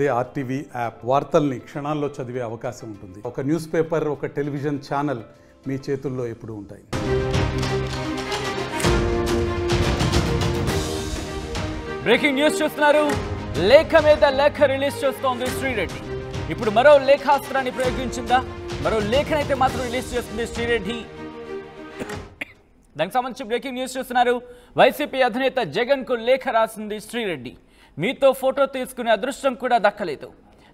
అదే RTV app వార్తల్ని క్షణాల్లో చదివే అవకాశం ఉంటుంది. ఒక న్యూస్ పేపర్ ఒక టెలివిజన్ ఛానల్ మీ చేతుల్లో ఎప్పుడు ఉంటాయి. బ్రేకింగ్ న్యూస్ చూస్తున్నారు. లేఖ మీద లేఖ రిలీజ్ చేస్తోంది శ్రీరెడ్డి. ఇప్పుడు మరో లేఖాస్త్రాన్ని ప్రయోగించిందా? మరో లేఖనైతే మాత్రం రిలీజ్ చేస్తుంది శ్రీరెడ్డి. దానికి సంబంధించి బ్రేకింగ్ న్యూస్ చూస్తున్నారు. వైసీపీ అధినేత జగన్కు లేఖ రాసింది శ్రీరెడ్డి. మీతో ఫోటో తీసుకునే అదృష్టం కూడా దక్కలేదు.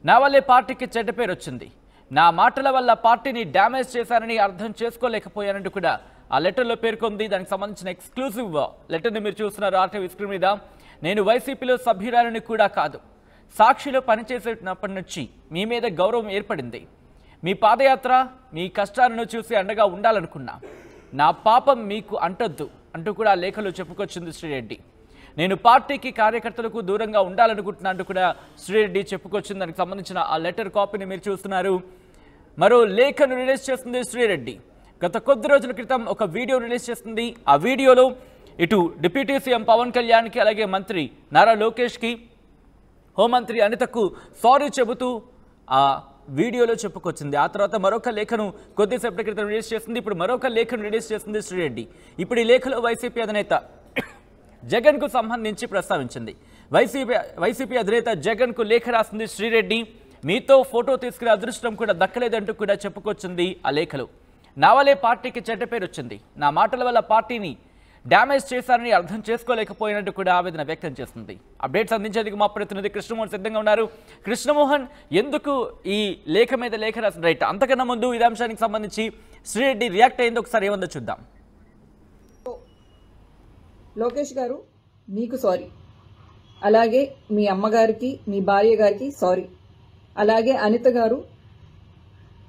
నా వల్లే పార్టీకి చెడ్డ పేరు వచ్చింది. నా మాటల వల్ల పార్టీని డ్యామేజ్ చేశారని అర్థం చేసుకోలేకపోయానంటూ కూడా ఆ లెటర్లో పేర్కొంది. దానికి సంబంధించిన ఎక్స్క్లూజివ్ లెటర్ని మీరు చూస్తున్నారు ఆర్టీవీ స్క్రీన్ మీద. నేను వైసీపీలో సభ్యురాలని కూడా కాదు. సాక్షిలో పనిచేసేటప్పటి నుంచి మీ మీద గౌరవం ఏర్పడింది. మీ పాదయాత్ర మీ కష్టాలను చూసి అండగా ఉండాలనుకున్నా. నా పాపం మీకు అంటొద్దు అంటూ కూడా లేఖలో చెప్పుకొచ్చింది శ్రీరెడ్డి నేను పార్టీకి కార్యకర్తలకు దూరంగా ఉండాలనుకుంటున్నా అంటూ కూడా శ్రీరెడ్డి చెప్పుకొచ్చింది. దానికి సంబంధించిన ఆ లెటర్ కాపీని మీరు చూస్తున్నారు. మరో లేఖను రిలీజ్ చేస్తుంది శ్రీరెడ్డి గత కొద్ది రోజుల క్రితం ఒక వీడియో రిలీజ్ చేస్తుంది. ఆ వీడియోలో ఇటు డిప్యూటీ సీఎం పవన్ కళ్యాణ్కి అలాగే మంత్రి నారా లోకేష్కి హోంమంత్రి అనితకు సారీ చెబుతూ ఆ వీడియోలో చెప్పుకొచ్చింది. ఆ తర్వాత మరొక లేఖను కొద్దిసేపటి క్రితం రిలీజ్ చేస్తుంది. ఇప్పుడు మరొక లేఖను రిలీజ్ చేస్తుంది శ్రీరెడ్డి ఇప్పుడు ఈ లేఖలో వైసీపీ అధినేత జగన్కు సంబంధించి ప్రస్తావించింది. వైసీపీ వైసీపీ అధినేత జగన్కు లేఖ రాసింది శ్రీరెడ్డి. మీతో ఫోటో తీసుకునే అదృష్టం కూడా దక్కలేదంటూ కూడా చెప్పుకొచ్చింది ఆ లేఖలు. నా వల్లే పార్టీకి చెడ్డ పేరు వచ్చింది. నా మాటల వల్ల పార్టీని డ్యామేజ్ చేశారని అర్థం చేసుకోలేకపోయినట్టు కూడా ఆవేదన వ్యక్తం చేస్తుంది. అప్డేట్స్ అందించేందుకు మా ప్రతినిధి కృష్ణమోహన్ సిద్ధంగా ఉన్నారు. కృష్ణమోహన్ ఎందుకు ఈ లేఖ మీద లేఖ రాసిన రైట్ అంతకన్నా ముందు ఇదే అంశానికి సంబంధించి శ్రీరెడ్డి రియాక్ట్ అయింది ఒకసారి ఏముందో చూద్దాం. లోకేష్ గారు మీకు సారీ అలాగే మీ అమ్మగారికి మీ భార్య గారికి సారీ అలాగే అనిత గారు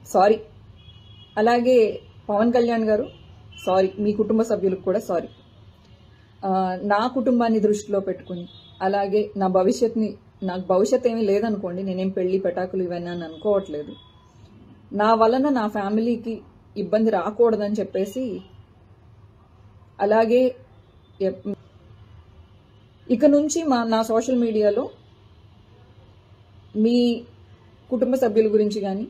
సారీ అలాగే పవన్ కళ్యాణ్ గారు సారీ మీ కుటుంబ సభ్యులకు కూడా సారీ నా కుటుంబాన్ని దృష్టిలో పెట్టుకుని అలాగే నా భవిష్యత్ని నాకు భవిష్యత్ ఏమీ లేదనుకోండి నేనేం పెళ్ళి పెటాకులు ఇవన్నీ అని అనుకోవట్లేదు. నా వలన నా ఫ్యామిలీకి ఇబ్బంది రాకూడదని చెప్పేసి అలాగే ఇక నుంచి మా నా సోషల్ మీడియాలో మీ కుటుంబ సభ్యుల గురించి కానీ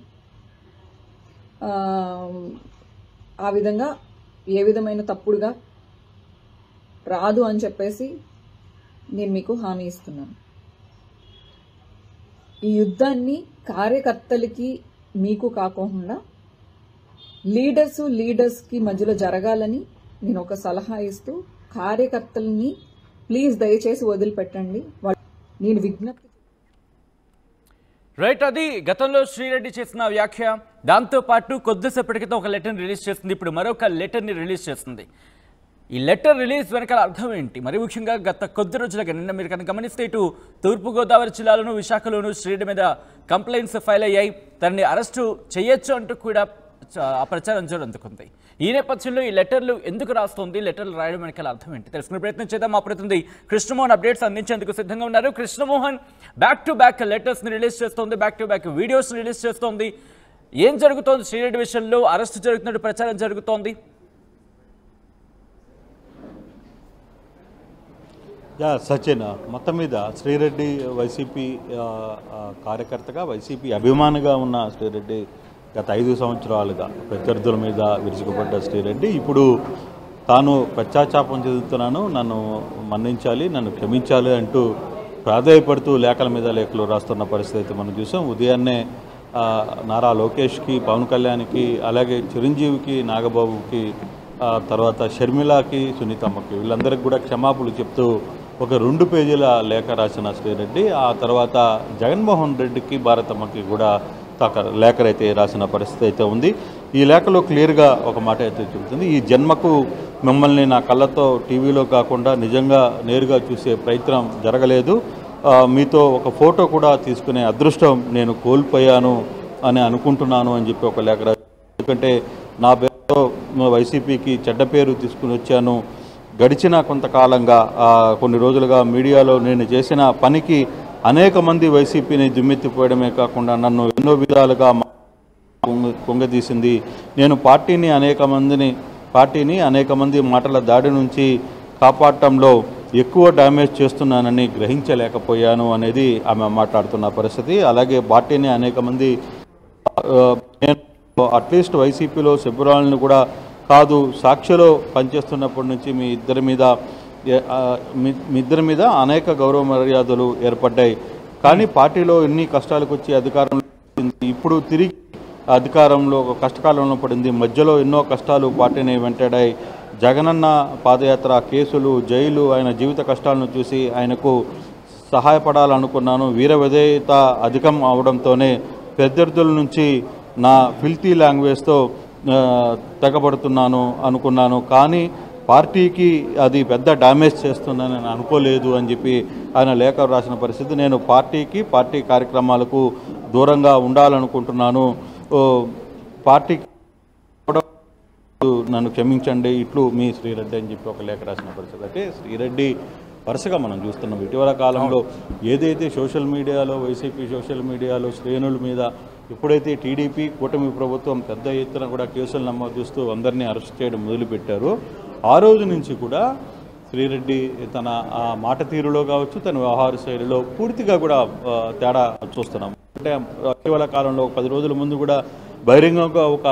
ఆ విధంగా ఏ విధమైన తప్పుడుగా రాదు అని చెప్పేసి నేను మీకు హామీ ఇస్తున్నాను. ఈ యుద్ధాన్ని కార్యకర్తలకి మీకు కాకుండా లీడర్స్ లీడర్స్కి మధ్యలో జరగాలని నేను ఒక సలహా ఇస్తూ కార్యకర్తల్ని ప్లీజ్ దయచేసి వదిలిపెట్టండి. నేను విజ్ఞప్తి రైట్ అది గతంలో శ్రీరెడ్డి చేసిన వ్యాఖ్య. దాంతో పాటు కొద్దిసేపటి క్రితం ఒక లెటర్ని రిలీజ్ చేస్తుంది. ఇప్పుడు మరొక లెటర్ని రిలీజ్ చేస్తుంది. ఈ లెటర్ రిలీజ్ వెనకాల అర్థం ఏంటి? మరి ముఖ్యంగా గత కొద్ది రోజులుగా నిన్న మీరు కనుక గమనిస్తే ఇటు తూర్పుగోదావరి జిల్లాలోను విశాఖలోను శ్రీరెడ్డి మీద కంప్లైంట్స్ ఫైల్ అయ్యాయి. తనని అరెస్టు చేయొచ్చు అంటూ కూడా ప్రచారం జోరు అందుకుంది ఈ నేపథ్యంలో ఈ లెటర్లు ఎందుకు రాస్తుంది? లెటర్లు రాయడం వెనక అర్థం ఏంటి? తెలుసుకునే ప్రయత్నం చేద్దాం. మా ప్రతినిధి కృష్ణమోహన్ అప్డేట్స్ అందించేందుకు సిద్ధంగా ఉన్నారు. కృష్ణమోహన్ బ్యాక్ టు బ్యాక్ లెటర్స్ని రిలీజ్ చేస్తోంది. Back to back videos release చేస్తోంది. ఏం జరుగుతోంది? శ్రీరెడ్డి విషయంలో అరెస్ట్ జరుగుతున్నట్టు ప్రచారం జరుగుతోంది. యా సచిన్ మొత్తం మీద శ్రీరెడ్డి వైసీపీ కార్యకర్తగా వైసీపీ అభిమానిగా ఉన్న శ్రీరెడ్డి గత ఐదు సంవత్సరాలుగా ప్రత్యర్థుల మీద విరుచుకుపడ్డ శ్రీరెడ్డి ఇప్పుడు తాను పశ్చాత్తాపం చెందుతున్నాను నన్ను మన్నించాలి నన్ను క్షమించాలి అంటూ ప్రాధాయపడుతూ లేఖల మీద లేఖలు రాస్తున్న పరిస్థితి అయితే మనం చూసాం. ఉదయాన్నే నారా లోకేష్కి పవన్ కళ్యాణ్కి అలాగే చిరంజీవికి నాగబాబుకి తర్వాత షర్మిలాకి సునీతమ్మకి వీళ్ళందరికీ కూడా క్షమాపణలు చెప్తూ ఒక రెండు పేజీల లేఖ రాసిన శ్రీరెడ్డి ఆ తర్వాత జగన్మోహన్ రెడ్డికి భారతమ్మకి కూడా తాక లేఖ అయితే రాసిన పరిస్థితి అయితే ఉంది. ఈ లేఖలో క్లియర్గా ఒక మాట అయితే చెబుతుంది. ఈ జన్మకు మిమ్మల్ని నా కళ్ళతో టీవీలో కాకుండా నిజంగా నేరుగా చూసే ప్రయత్నం జరగలేదు. మీతో ఒక ఫోటో కూడా తీసుకునే అదృష్టం నేను కోల్పోయాను అని అనుకుంటున్నాను అని చెప్పి ఒక లేఖ ఎందుకంటే నా పేరుతో వైసీపీకి చెడ్డ పేరు తీసుకుని వచ్చాను. గడిచిన కొంతకాలంగా కొన్ని రోజులుగా మీడియాలో నేను చేసిన పనికి అనేక మంది వైసీపీని దుమ్మెత్తిపోయడమే కాకుండా నన్ను ఎన్నో విధాలుగా మా- నేను పార్టీని అనేక మందిని పార్టీని అనేక మంది మాటల దాడి నుంచి కాపాడటంలో ఎక్కువ డ్యామేజ్ చేస్తున్నానని గ్రహించలేకపోయాను అనేది ఆమె మాట్లాడుతున్న పరిస్థితి. అలాగే పార్టీని అనేక మంది నేను అట్లీస్ట్ వైసీపీలో శిబిరాలను కూడా కాదు సాక్షిలో పనిచేస్తున్నప్పటి నుంచి మీ ఇద్దరి మీద మీ ఇద్దరి మీద అనేక గౌరవ మర్యాదలు ఏర్పడ్డాయి. కానీ పార్టీలో ఎన్ని కష్టాలకు వచ్చి అధికారంలో ఇప్పుడు తిరిగి అధికారంలో ఒక కష్టకాలంలో పడింది మధ్యలో ఎన్నో కష్టాలు పార్టీని వెంటాడాయి. జగనన్న పాదయాత్ర కేసులు జైలు ఆయన జీవిత కష్టాలను చూసి ఆయనకు సహాయపడాలనుకున్నాను. వీర విధేయత అధికం అవడంతోనే ప్రత్యర్థుల నుంచి నా ఫిల్తీ లాంగ్వేజ్తో తెగబడుతున్నాను అనుకున్నాను. కానీ పార్టీకి అది పెద్ద డ్యామేజ్ చేస్తుందని నేను అనుకోలేదు అని చెప్పి ఆయన లేఖ రాసిన పరిస్థితి. నేను పార్టీకి పార్టీ కార్యక్రమాలకు దూరంగా ఉండాలనుకుంటున్నాను. పార్టీకి నన్ను క్షమించండి. ఇట్లు మీ శ్రీరెడ్డి అని చెప్పి ఒక లేఖ రాసిన పరిస్థితి. అంటే శ్రీరెడ్డి వరుసగా మనం చూస్తున్నాం. ఇటీవల కాలంలో ఏదైతే సోషల్ మీడియాలో వైసీపీ సోషల్ మీడియాలో శ్రేణుల మీద ఎప్పుడైతే టీడీపీ కూటమి ప్రభుత్వం పెద్ద ఎత్తున కూడా కేసులు నమోదు చేస్తూ అందరినీ అరెస్ట్ చేయడం మొదలుపెట్టారో ఆ రోజు నుంచి కూడా శ్రీరెడ్డి తన ఆ మాట తీరులో కావచ్చు తన వ్యవహార శైలిలో పూర్తిగా కూడా తేడా చూస్తున్నాం. అంటే ఇటీవల కాలంలో పది రోజుల ముందు కూడా బహిరంగంగా ఒక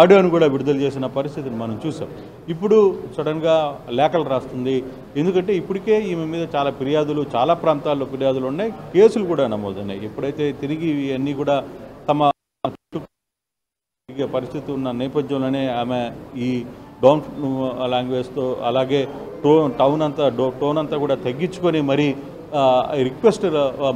ఆడియోను కూడా విడుదల చేసిన పరిస్థితిని మనం చూసాం. ఇప్పుడు సడన్గా లేఖలు రాస్తుంది. ఎందుకంటే ఇప్పటికే ఈమె మీద చాలా ఫిర్యాదులు చాలా ప్రాంతాల్లో ఫిర్యాదులు ఉన్నాయి. కేసులు కూడా నమోదున్నాయి ఎప్పుడైతే తిరిగి ఇవన్నీ కూడా తమ చుట్టూ పరిస్థితి ఉన్న నేపథ్యంలోనే ఆమె ఈ డౌన్ లాంగ్వేజ్తో అలాగే టో టౌన్ అంతా డో టోన్ అంతా కూడా తగ్గించుకొని మరీ రిక్వెస్ట్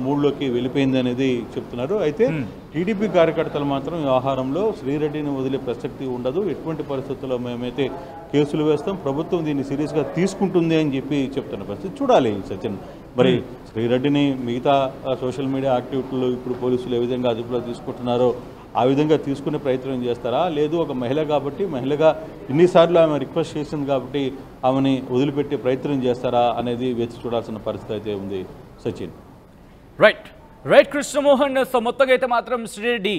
మూడ్లోకి వెళ్ళిపోయింది అనేది చెప్తున్నారు. అయితే టీడీపీ కార్యకర్తలు మాత్రం ఈ వ్యవహారంలో శ్రీరెడ్డిని వదిలే ప్రసక్తి ఉండదు. ఎటువంటి పరిస్థితుల్లో మేమైతే కేసులు వేస్తాం ప్రభుత్వం దీన్ని సీరియస్గా తీసుకుంటుంది అని చెప్పి చెప్తున్న పరిస్థితి చూడాలి సచిన్ మరి శ్రీరెడ్డిని మిగతా సోషల్ మీడియా యాక్టివిటీలు ఇప్పుడు పోలీసులు ఏ విధంగా అదుపులో తీసుకుంటున్నారో ఆ విధంగా తీసుకునే ప్రయత్నం చేస్తారా? లేదు ఒక మహిళ కాబట్టి మహిళగా ఇన్నిసార్లు ఆమె రిక్వెస్ట్ చేసింది కాబట్టి ఆమెని వదిలిపెట్టే ప్రయత్నం చేస్తారా అనేది వేచి చూడాల్సిన పరిస్థితి అయితే ఉంది Sachin. Right right Krishnamohan so మొత్తంగా అయితే మాత్రం శ్రీరెడ్డి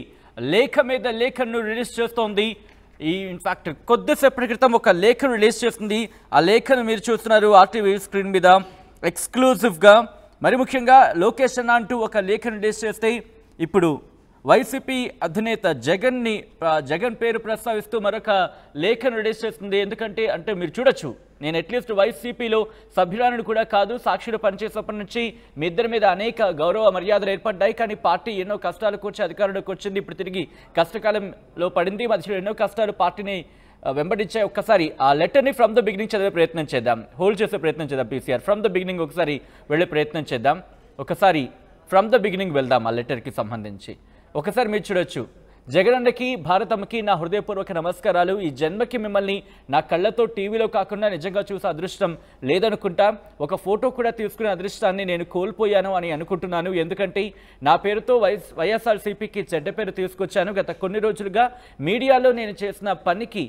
లేఖ మీద లేఖను రిలీజ్ చేస్తోంది. ఈ ఇన్ఫాక్ట్ కొద్దిసేపటి క్రితం ఒక లేఖను రిలీజ్ చేస్తుంది. ఆ లేఖను మీరు చూస్తున్నారు ఆర్టీవీ స్క్రీన్ మీద. ఎక్స్క్లూజివ్గా మరి ముఖ్యంగా లోకేష్ అన్న అంటూ ఒక లేఖను రిలీజ్ చేస్తే ఇప్పుడు వైసీపీ అధినేత జగన్ని జగన్ పేరు ప్రస్తావిస్తూ మరొక లేఖను రిలీజ్ చేస్తుంది. ఎందుకంటే అంటే మీరు చూడొచ్చు నేను అట్లీస్ట్ వైసీపీలో సభ్యురాలను కూడా కాదు సాక్షిలో పనిచేసేప్పటి నుంచి మీ ఇద్దరి మీద అనేక గౌరవ మర్యాదలు ఏర్పడ్డాయి. కానీ పార్టీ ఎన్నో కష్టాలు వచ్చి అధికారంలోకి వచ్చింది. ఇప్పుడు తిరిగి కష్టకాలంలో పడింది. మధ్యలో ఎన్నో కష్టాలు పార్టీని వెంబడించే ఒక్కసారి ఆ లెటర్ని ఫ్రమ్ ద బిగినింగ్ చదివే ప్రయత్నం చేద్దాం. హోల్డ్ చేసే ప్రయత్నం చేద్దాం పీసీఆర్ ఫ్రమ్ ద బిగినింగ్ ఒకసారి వెళ్ళే ప్రయత్నం చేద్దాం. ఒకసారి ఫ్రమ్ ద బిగినింగ్ వెళ్దాం ఆ లెటర్కి సంబంధించి. ఒకసారి మీరు చూడొచ్చు. జగనన్నకి భారతమ్మకి నా హృదయపూర్వక నమస్కారాలు. ఈ జన్మకి మిమ్మల్ని నా కళ్ళతో టీవీలో కాకుండా నిజంగా చూసే అదృష్టం లేదనుకుంటా. ఒక ఫోటో కూడా తీసుకునే అదృష్టాన్ని నేను కోల్పోయాను అని అనుకుంటున్నాను. ఎందుకంటే నా పేరుతో వైఎస్ వైఎస్ఆర్సీపీకి చెడ్డ పేరు తీసుకొచ్చాను. గత కొన్ని రోజులుగా మీడియాలో నేను చేసిన పనికి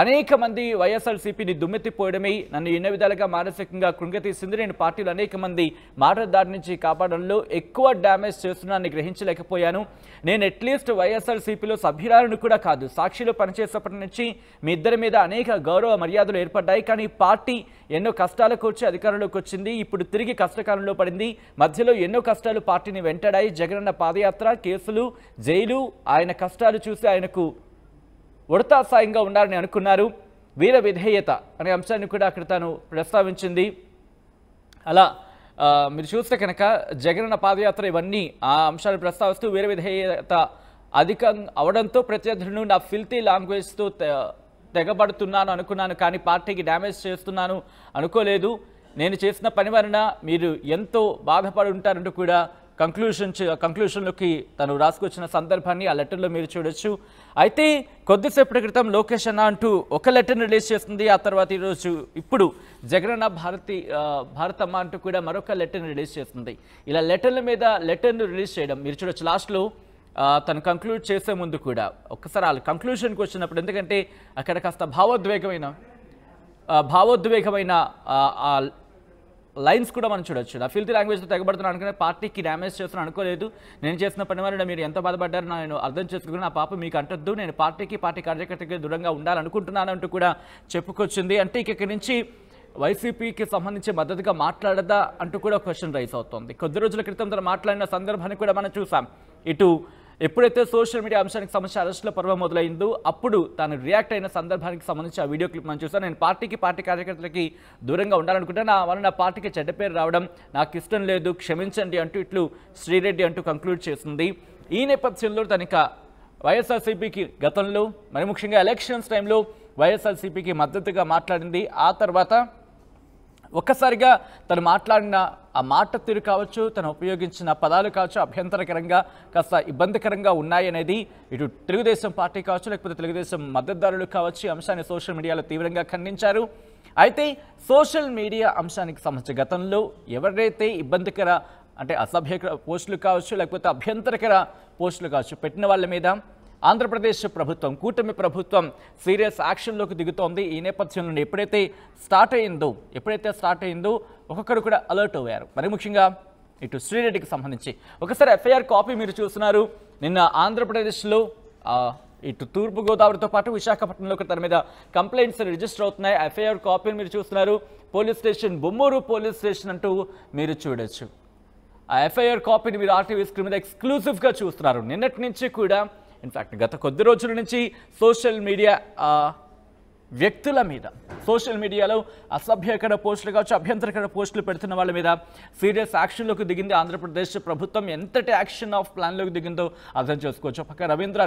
అనేక మంది వైఎస్ఆర్సీపీని దుమ్మెత్తిపోయడమే నన్ను ఎన్నో విధాలుగా మానసికంగా కృంగతీసింది. నేను పార్టీలో అనేక మంది మాటల దారి నుంచి కాపాడడంలో ఎక్కువ డ్యామేజ్ చేస్తున్నానని గ్రహించలేకపోయాను. నేను అట్లీస్ట్ వైఎస్ఆర్సీపీలో సభ్యురాలను కూడా కాదు సాక్షిలో పనిచేసేప్పటి నుంచి మీ ఇద్దరి మీద అనేక గౌరవ మర్యాదలు ఏర్పడ్డాయి. కానీ పార్టీ ఎన్నో కష్టాలకు వచ్చి అధికారంలోకి వచ్చింది. ఇప్పుడు తిరిగి కష్టకాలంలో పడింది. మధ్యలో ఎన్నో కష్టాలు పార్టీని వెంటాడాయి. జగనన్న పాదయాత్ర కేసులు జైలు ఆయన కష్టాలు చూసి ఆయనకు ఉడతా సాయంగా ఉన్నారని అనుకున్నారు. వీర విధేయత అనే అంశాన్ని కూడా అక్కడ తాను ప్రస్తావించింది. అలా మీరు చూస్తే కనుక జగనన్న పాదయాత్ర ఇవన్నీ ఆ అంశాలు ప్రస్తావిస్తూ వీర విధేయత అధికం అవడంతో ప్రత్యర్థులను నా ఫిల్తీ లాంగ్వేజ్తో తె- తెగబడుతున్నాను అనుకున్నాను కానీ పార్టీకి డ్యామేజ్ చేస్తున్నాను అనుకోలేదు. నేను చేసిన పని వలన మీరు ఎంతో బాధపడి ఉంటారంటూ కూడా కంక్లూషన్ కంక్లూషన్లోకి తను రాసుకొచ్చిన సందర్భాన్ని ఆ లెటర్లో మీరు చూడొచ్చు. అయితే కొద్దిసేపటి క్రితం లోకేష్ అన్న అంటూ ఒక లెటర్ని రిలీజ్ చేస్తుంది. ఆ తర్వాత ఈరోజు ఇప్పుడు జగనన్న భారతి భారతమ్మ అంటూ కూడా మరొక లెటర్ని రిలీజ్ చేస్తుంది. ఇలా లెటర్ల మీద లెటర్ను రిలీజ్ చేయడం మీరు చూడొచ్చు లాస్ట్లో తను కంక్లూడ్ చేసే ముందు కూడా ఒకసారి వాళ్ళ కంక్లూషన్కి వచ్చినప్పుడు ఎందుకంటే అక్కడ కాస్త భావోద్వేగమైన భావోద్వేగమైన లైన్స్ కూడా మనం చూడొచ్చు. నా ఫిల్తీ లాంగ్వేజ్తో తెగబడుతున్నా అనుకునే పార్టీకి డ్యామేజ్ చేస్తున్నా అనుకోలేదు. నేను చేసిన పని వల్ల మీరు ఎంత బాధపడ్డారో నేను అర్థం చేసుకుని నా పాప మీకు అంటొద్దు. నేను పార్టీకి పార్టీ కార్యకర్తకి దూరంగా ఉండాలనుకుంటున్నాను అంటూ కూడా చెప్పుకొచ్చింది. అంటే ఇక ఇక్కడి నుంచి వైసీపీకి సంబంధించి మద్దతుగా మాట్లాడదా అంటూ కూడా క్వశ్చన్ రైజ్ అవుతోంది. కొద్ది రోజుల క్రితం తను మాట్లాడిన సందర్భాన్ని కూడా మనం చూసాం. ఇటు ఎప్పుడైతే సోషల్ మీడియా అంశానికి సంబంధించి అరెస్టుల పర్వం మొదలైందో అప్పుడు తాను రియాక్ట్ అయిన సందర్భానికి సంబంధించి ఆ వీడియో క్లిప్ మనం చూసాను నేను పార్టీకి పార్టీ కార్యకర్తలకి దూరంగా ఉండాలనుకుంటే నా వల్ల నా పార్టీకి చెడ్డ పేరు రావడం నాకు ఇష్టం లేదు క్షమించండి అంటూ ఇట్లు శ్రీరెడ్డి అంటూ కంక్లూడ్ చేసింది. ఈ నేపథ్యంలో తనక వైఎస్ఆర్సీపీకి గతంలో మరి ముఖ్యంగా ఎలక్షన్స్ టైంలో వైఎస్ఆర్సీపీకి మద్దతుగా మాట్లాడింది. ఆ తర్వాత ఒక్కసారిగా తను మాట్లాడిన ఆ మాట తీరు కావచ్చు తను ఉపయోగించిన పదాలు కావచ్చు అభ్యంతరకరంగా కాస్త ఇబ్బందికరంగా ఉన్నాయనేది ఇటు తెలుగుదేశం పార్టీ కావచ్చు లేకపోతే తెలుగుదేశం మద్దతుదారులు కావచ్చు ఈ అంశాన్ని సోషల్ మీడియాలో తీవ్రంగా ఖండించారు. అయితే సోషల్ మీడియా అంశానికి సంబంధించి గతంలో ఎవరైతే ఇబ్బందికర అంటే అసభ్యకర పోస్టులు కావచ్చు లేకపోతే అభ్యంతరకర పోస్టులు కావచ్చు పెట్టిన వాళ్ళ మీద ఆంధ్రప్రదేశ్ ప్రభుత్వం కూటమి ప్రభుత్వం సీరియస్ యాక్షన్లోకి దిగుతోంది. ఈ నేపథ్యంలో ఎప్పుడైతే స్టార్ట్ అయిందో ఎప్పుడైతే స్టార్ట్ అయిందో ఒక్కొక్కరు కూడా అలర్ట్ అయ్యారు. మరి ముఖ్యంగా ఇటు శ్రీరెడ్డికి సంబంధించి ఒకసారి ఎఫ్ఐఆర్ కాపీ మీరు చూస్తున్నారు. నిన్న ఆంధ్రప్రదేశ్లో ఇటు తూర్పుగోదావరితో పాటు విశాఖపట్నంలో తన మీద కంప్లైంట్స్ రిజిస్టర్ అవుతున్నాయి. ఎఫ్ఐఆర్ కాపీని మీరు చూస్తున్నారు. Police station Bommuru police station అంటూ మీరు చూడొచ్చు. ఆ ఎఫ్ఐఆర్ కాపీని మీరు ఆర్టీవీ స్క్రీన్ మీద ఎక్స్క్లూజివ్గా చూస్తున్నారు. నిన్నటి నుంచి కూడా ఇన్ఫాక్ట్ గత కొద్ది రోజుల నుంచి సోషల్ మీడియా వ్యక్తుల మీద సోషల్ మీడియాలో అసభ్యకర పోస్టులు కావచ్చు అభ్యంతరకర పోస్టులు పెడుతున్న వాళ్ళ మీద సీరియస్ యాక్షన్లోకి దిగింది ఆంధ్రప్రదేశ్ ప్రభుత్వం. ఎంతటి యాక్షన్ ఆఫ్ ప్లాన్లోకి దిగిందో అర్థం చేసుకోవచ్చు. పక్క రవీంద్ర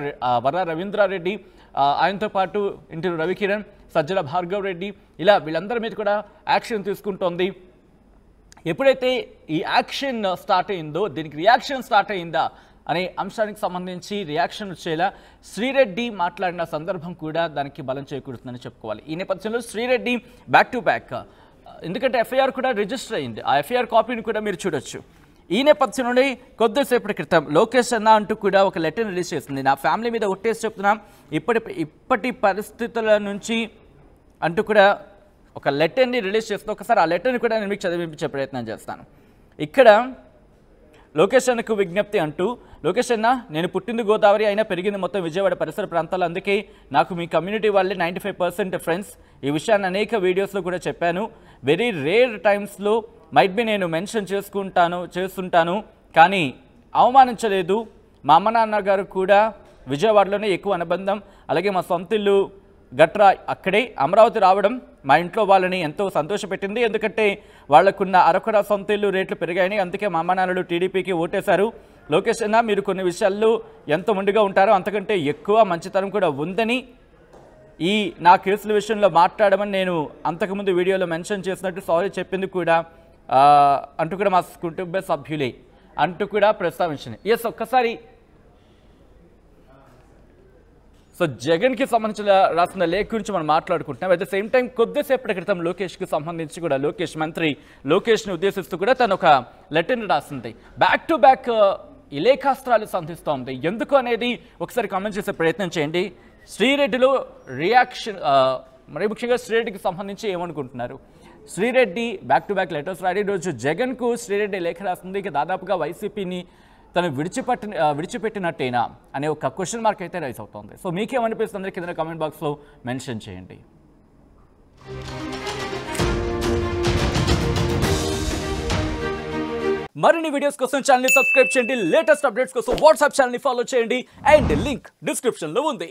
వర రవీంద్రారెడ్డి ఆయనతో పాటు ఇంటి రవికిరణ్ సజ్జల భార్గవ్ రెడ్డి ఇలా వీళ్ళందరి మీద కూడా యాక్షన్ తీసుకుంటోంది. ఎప్పుడైతే ఈ యాక్షన్ స్టార్ట్ అయిందో దీనికి రియాక్షన్ స్టార్ట్ అయిందా అనే అంశానికి సంబంధించి రియాక్షన్ వచ్చేలా శ్రీరెడ్డి మాట్లాడిన సందర్భం కూడా దానికి బలం చేకూరుతుందని చెప్పుకోవాలి. ఈ నేపథ్యంలో శ్రీరెడ్డి బ్యాక్ టు బ్యాక్ ఎందుకంటే ఎఫ్ఐఆర్ కూడా రిజిస్టర్ అయింది. ఆ ఎఫ్ఐఆర్ కాపీని కూడా మీరు చూడొచ్చు. ఈ నేపథ్యంలోనే కొద్దిసేపటి క్రితం లోకేష్ అన్న అంటూ కూడా ఒక లెటర్ రిలీజ్ చేసింది. నా ఫ్యామిలీ మీద ఒట్టేసి చెప్తున్నా ఇప్పటి ఇప్పటి పరిస్థితుల నుంచి అంటూ కూడా ఒక లెటర్ని రిలీజ్ చేస్తూ ఒకసారి ఆ లెటర్ని కూడా నేను మీకు చదివించే ప్రయత్నం చేస్తాను. ఇక్కడ లోకేష్ అన్నకు విజ్ఞప్తి అంటూ లోకేష్ అన్న నేను పుట్టింది గోదావరి అయినా పెరిగింది మొత్తం విజయవాడ పరిసర ప్రాంతాలు. అందుకే నాకు మీ కమ్యూనిటీ వాళ్ళే నైంటీ ఫైవ్ పర్సెంట్ ఫ్రెండ్స్. ఈ విషయాన్ని అనేక వీడియోస్లో కూడా చెప్పాను. వెరీ రేర్ టైమ్స్లో మైట్ బి నేను మెన్షన్ చేసుకుంటాను చేస్తుంటాను కానీ అవమానించలేదు. మా అమ్మ నాన్నగారు కూడా విజయవాడలోనే ఎక్కువ అనుబంధం. అలాగే మా సొంత ఇల్లు గట్రా అక్కడే అమరావతి రావడం మా ఇంట్లో వాళ్ళని ఎంతో సంతోషపెట్టింది. ఎందుకంటే వాళ్ళకున్న అరకొర సొంత ఇల్లు రేట్లు పెరిగాయని అందుకే మా అమ్మానాన్నలు టీడీపీకి ఓటేశారు. లోకేష్ అన్న మీరు కొన్ని విషయాల్లో ఎంత ముందుగా ఉంటారో అంతకంటే ఎక్కువ మంచితనం కూడా ఉందని ఈ నా కేసుల విషయంలో మాట్లాడమని నేను అంతకుముందు వీడియోలో మెన్షన్ చేసినట్టు సారీ చెప్పింది కూడా అంటూ కూడా మా కుటుంబ సభ్యులే అంటూ కూడా ప్రస్తావించింది. ఎస్ ఒక్కసారి సో జగన్కి సంబంధించిన రాసిన లేఖ గురించి మనం మాట్లాడుకుంటున్నాం. అట్ ద సేమ్ టైం కొద్దిసేపటి క్రితం లోకేష్కి సంబంధించి కూడా లోకేష్ మంత్రి లోకేష్ని ఉద్దేశిస్తూ కూడా తను ఒక లెటర్ని రాసింది. బ్యాక్ టు బ్యాక్ ఈ లేఖాస్త్రాలు సంధిస్తోంది. ఎందుకు అనేది ఒకసారి కామెంట్ చేసే ప్రయత్నం చేయండి. శ్రీరెడ్డిలో రియాక్షన్ uh, మరి ముఖ్యంగా శ్రీరెడ్డికి సంబంధించి ఏమనుకుంటున్నారు? Sri Reddy back to back letters రాడి రోజు జగన్కు శ్రీరెడ్డి లేఖ రాస్తుంది ఇక దాదాపుగా వైసీపీని తను విడిచిపెట్టి విడిచిపెట్టినట్టేనా అనే ఒక క్వశ్చన్ మార్క్ అయితే రైస్ అవుతుంది. సో మీకేమనిపిస్తుంది? కింద కామెంట్ బాక్స్లో మెన్షన్ చేయండి. మరిన్ని వీడియోస్ కోసం ఛానల్ని సబ్స్క్రైబ్ చేయండి. లేటెస్ట్ అప్డేట్స్ కోసం వాట్సాప్ ఛానల్ని ఫాలో చేయండి. అండ్ లింక్ డిస్క్రిప్షన్లో ఉంది.